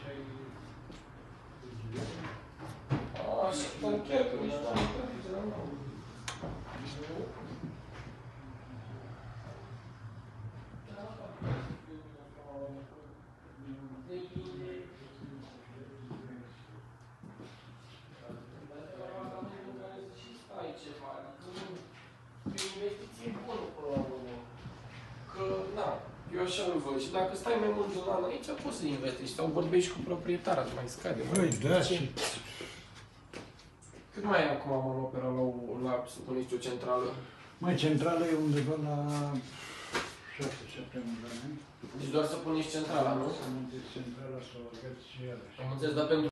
deci ai... Așa, dar așa îl văd. Și dacă stai mai mult de un an aici, poți să investești. Sau vorbești cu proprietarul, îți mai scade. Băi, da, Ce? și... Cât mai e acum manopera la, o- la să punești o centrală? Mai centrală e undeva la 6-7 milioane. Deci doar să punești centrala, nu? Să montezi centrala, să o arăți și iarăși. Am înțeles, dar pentru